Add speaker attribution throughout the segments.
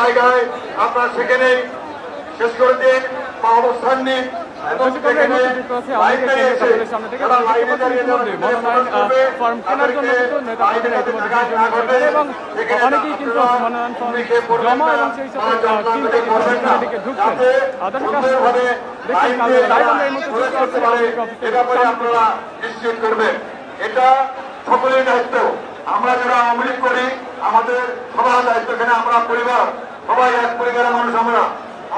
Speaker 1: জায়গায় আপনারা সেখানেই শেষ করে দিন বা অবস্থান নিন এবং সেখানে
Speaker 2: অনেকেই কিন্তু মনোনয়ন ফর্ম জমা এবং সেই সাথে ঢুকছেন। দেখছেন এই মুহূর্তে
Speaker 1: নিশ্চিত করবেন। এটা সকলের দায়িত্ব। আমরা যারা আওয়ামী করি আমাদের সবার দায়িত্ব এখানে আমরা পরিবার। সবাই এক পরিবারের মানুষ আমরা।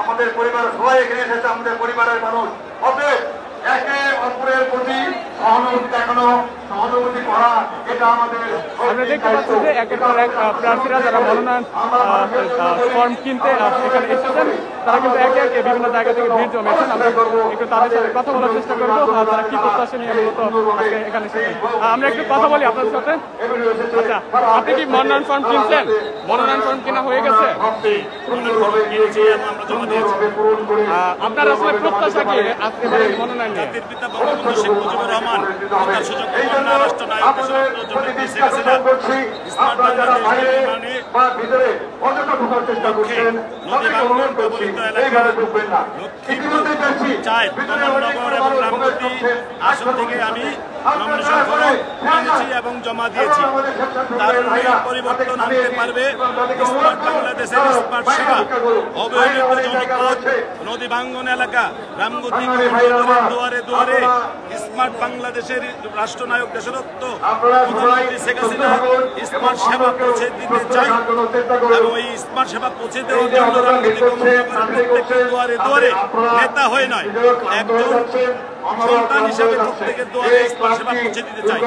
Speaker 1: আমাদের পরিবার, সবাই এখানে এসেছে, আমাদের পরিবারের মানুষ। অতএব একে অপরের প্রতি সহানুভূতি দেখানো সহানুভূতি করা এটা আমাদের
Speaker 2: আমরা দেখতে পাচ্ছি যে একের পর এক প্রার্থীরা যারা মনোনয়ন ফর্ম কিনতে এখানে এসেছেন তারা কিন্তু একে একে বিভিন্ন জায়গা থেকে ভিড় জমিয়েছেন। আমরা একটু তাদের সাথে কথা বলার চেষ্টা করব তারা কি প্রত্যাশা নিয়ে মূলত এখানে এসেছেন। আমরা একটু কথা বলি আপনাদের সাথে। আচ্ছা আপনি কি মনোনয়ন ফর্ম কিনছেন? মনোনয়ন ফর্ম কেনা হয়ে গেছে? আপনার আসলে প্রত্যাশা কি আজকে মনোনয়ন নিয়ে?
Speaker 3: জাতির প্রতি বিশ্বাস করছি আপনারা যারা নির্মাণে
Speaker 1: বা ভিতরে ঢোকার চেষ্টা করছেন তাদেরকে অনুরোধ করছি এইভাবে ঢুকবেন না। ইতিমধ্যে দেখছি অনেক
Speaker 3: নগর এবং
Speaker 1: মানুষ প্রবেশ
Speaker 3: রামগতি
Speaker 1: করছেন।
Speaker 3: আসন থেকে আমি নমিনেশন ফর্ম কিনেছি এবং জমা দিয়েছি। তার পরিবর্তন আনতে পারবে স্মার্ট বাংলাদেশের স্মার্ট সেবা অবহেলিত জনপদ নদী ভাঙ্গন এলাকা রামগতি দুয়ারে দুয়ারে স্মার্ট বাংলাদেশের রাষ্ট্রনায়ক দেশরত্ব প্রধানমন্ত্রী শেখ হাসিনা স্মার্ট সেবা পৌঁছে দিতে চাই। এবং এই স্মার্ট সেবা পৌঁছে দেওয়ার জন্য প্রত্যেকটি দুয়ারে দুয়ারে নেতা হয়ে নয় একজন সন্তান হিসেবে প্রত্যেকের দুয়ারে স্মার্ট সেবা পৌঁছে দিতে চাই।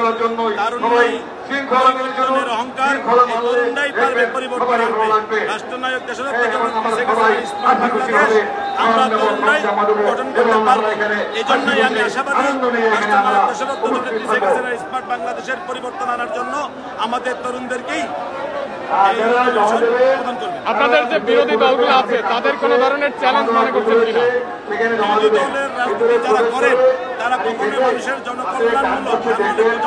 Speaker 3: কারণ পরিবর্তনের অহংকার তরুণরাই পারবে পরিবর্তন আনতে। রাষ্ট্রনায়ক আমরা তরুণরাই গঠন করতে পারব। এই জন্যই আমি আশাবাদী রাষ্ট্রনায়ক দেশরত্ন জননেত্রী শেখ হাসিনার স্মার্ট বাংলাদেশের পরিবর্তন আনার জন্য আমাদের তরুণদেরকেই
Speaker 2: আপনাদের যে বিরোধী দলগুলো আছে, তাদের কোনো ধরনের চ্যালেঞ্জ মনে করছেন কিনা?
Speaker 3: বিরোধী দলের রাজনীতি যারা করেন তারা কখনোই মানুষের জনকল্যাণমূলক জনগণের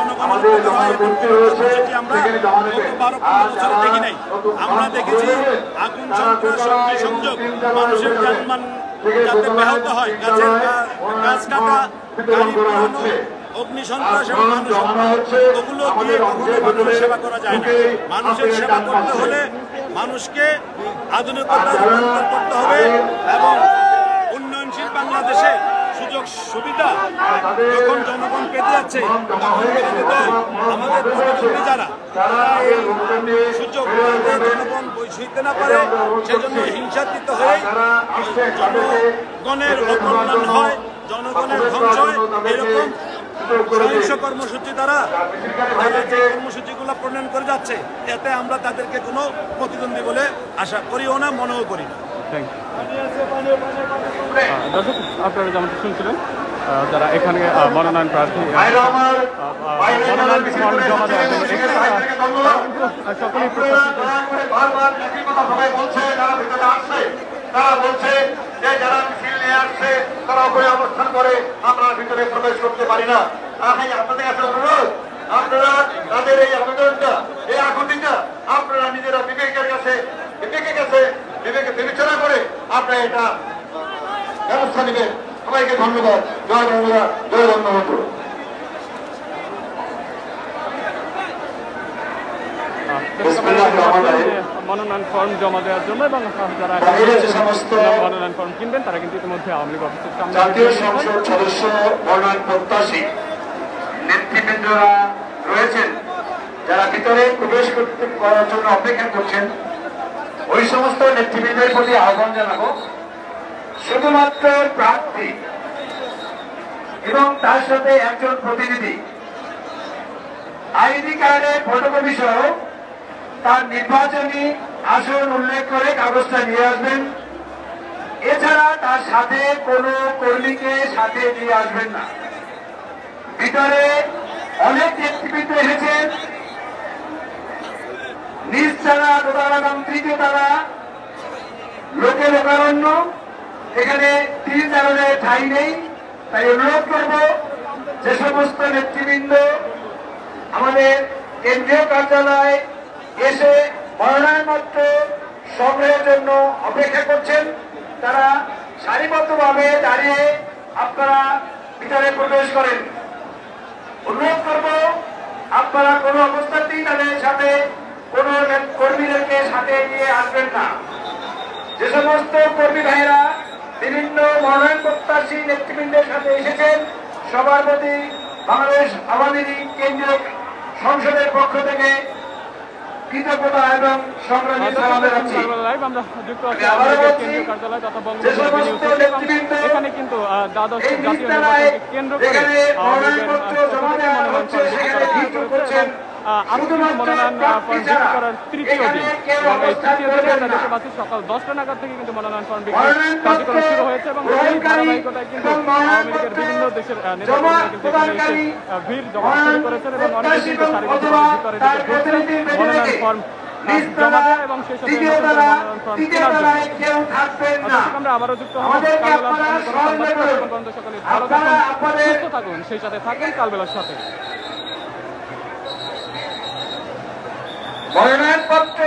Speaker 3: আমরা দেখি নাই। আমরা দেখেছি আগুন সংযোগ। মানুষের যানবাহন যাতে ব্যাহত হয়, গাছের গাছ কাটা, গাড়ি অগ্নি সন্ত্রাস এবং মানুষ ওগুলো দিয়ে কখনো মানুষের সেবা করা যায় না। মানুষের সেবা করতে হলে মানুষকে রূপান্তর করতে হবে এবং উন্নয়নশীল বাংলাদেশে সুযোগ সুবিধা যখন জনগণ পেতে যাচ্ছে তখন বিরোধী দল আমাদের প্রতিদ্বন্দ্বী যারা তারা এই সুযোগ জনগণ বই না পারে সেজন্য হিংসাত্মিত হয়ে জনগণের অকল্যাণ হয় জনগণের ধ্বংস হয় এরকম সহিংস কর্মসূচি দ্বারা তারা যে কর্মসূচিগুলো প্রণয়ন করে যাচ্ছে এতে আমরা তাদেরকে কোনো প্রতিদ্বন্দ্বী বলে আশা করিও না মনেও করি না।
Speaker 2: থ্যাংক ইউ দর্শক আপনারা যেমনটি শুনছিলেন যারা এখানে মনোনয়ন প্রার্থী সকলেই
Speaker 1: তারা বলছে যে যারা আসছে, তারা ওখানে অবস্থান করে, আমরা ভিতরে প্রবেশ করতে পারি না। আপনাদের কাছে অনুরোধ, আপনারা তাদের এই আবেদনটা, এই আকুতিটা, আপনারা নিজেরা বিবেকের কাছে বিবেকের কাছে বিবেকে বিবেচনা করে আপনারা এটা ব্যবস্থা নেবেন। সবাইকে ধন্যবাদ। জয় বাংলা, জয় বঙ্গবন্ধু।
Speaker 2: যে মনোনয়ন ফর্ম জমা দেওয়ার জন্য এবং যারা মনোনয়ন ফর্ম কিনবেন তারা কিন্তু ইতিমধ্যে আওয়ামী লীগ অফিসের সামনে
Speaker 1: জাতীয় সংসদ সদস্য মনোনয়ন প্রত্যাশী নেতৃবৃন্দরা রয়েছেন যারা ভিতরে প্রবেশ করতে করার জন্য অপেক্ষা করছেন। ওই সমস্ত নেতৃবৃন্দের প্রতি আহ্বান জানাব। শুধুমাত্র প্রার্থী এবং তার সাথে একজন প্রতিনিধি। আইডি কার্ডের ফটোকপি সহ তার নির্বাচনী আসন উল্লেখ করে কাগজটা নিয়ে আসবেন। এছাড়া তার সাথে কোনো কর্মীকে সাথে নিয়ে আসবেন না। ভিতরে অনেক নেতৃবৃন্দ এসেছেন। নিজ তারা দোতলা এবং তৃতীয় তারা লোকে লোকারণ্য। এখানে তিন ধরনের ঠাই নেই, তাই অনুরোধ করব যে সমস্ত নেতৃবৃন্দ, আমাদের কেন্দ্রীয় কার্যালয় এসে মনোনয়নপত্র সংগ্রহের জন্য অপেক্ষা করছেন। তারা সারিবদ্ধভাবে দাঁড়িয়ে আপনারা ভিতরে প্রবেশ করেন। অনুরোধ করব, আপনারা কোনো অবস্থাতেই তাদের সাথে কোনো কর্মীদেরকে সাথে নিয়ে আসবেন না। যে সমস্ত কর্মী ভাইরা বিভিন্ন মনোনয়ন প্রত্যাশী নেতৃবৃন্দের সাথে এসেছেন সবার প্রতি বাংলাদেশ আওয়ামী লীগ কেন্দ্রীয় সংসদের পক্ষ থেকে কৃতজ্ঞতা এবং সংগ্রামী সালাম জানাচ্ছি
Speaker 2: আমরা যুক্ত আছি কেন্দ্রীয় কার্যালয় তথা বঙ্গবন্ধু এখানে কিন্তু দ্বাদশ জাতীয় নির্বাচনকে কেন্দ্র করে আজকে মনোনয়ন ফর্ম করার তৃতীয় দিন। এবং এই তৃতীয় দিনে আমরা। দেখতে পাচ্ছি সকাল দশটা নাগাদ থেকে কিন্তু মনোনয়ন ফর্ম বিক্রি
Speaker 1: মনোনয়নপত্র
Speaker 2: কার্যক্রম শুরু হয়েছে এবং এই ধারাবাহিকতায় কিন্তু আওয়ামী লীগের বিভিন্ন দেশের নেতাকর্মীরা কিন্তু এখানে এসে ভিড় জমা শুরু করেছেন এবং অনেকে কিন্তু সারিবদ্ধভাবে ভিতরে ঢুকে মনোনয়ন ফর্ম এবং সেই সাথে আমরা আবারও যুক্ত হব। সকলে ভালো থাকুন সুস্থ থাকুন। সেই সাথে থাকুন কালবেলার সাথে।
Speaker 1: মনোনয়নপত্র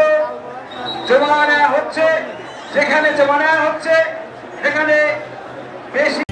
Speaker 1: জমা নেওয়া হচ্ছে। যেখানে জমা নেওয়া হচ্ছে সেখানে বেশি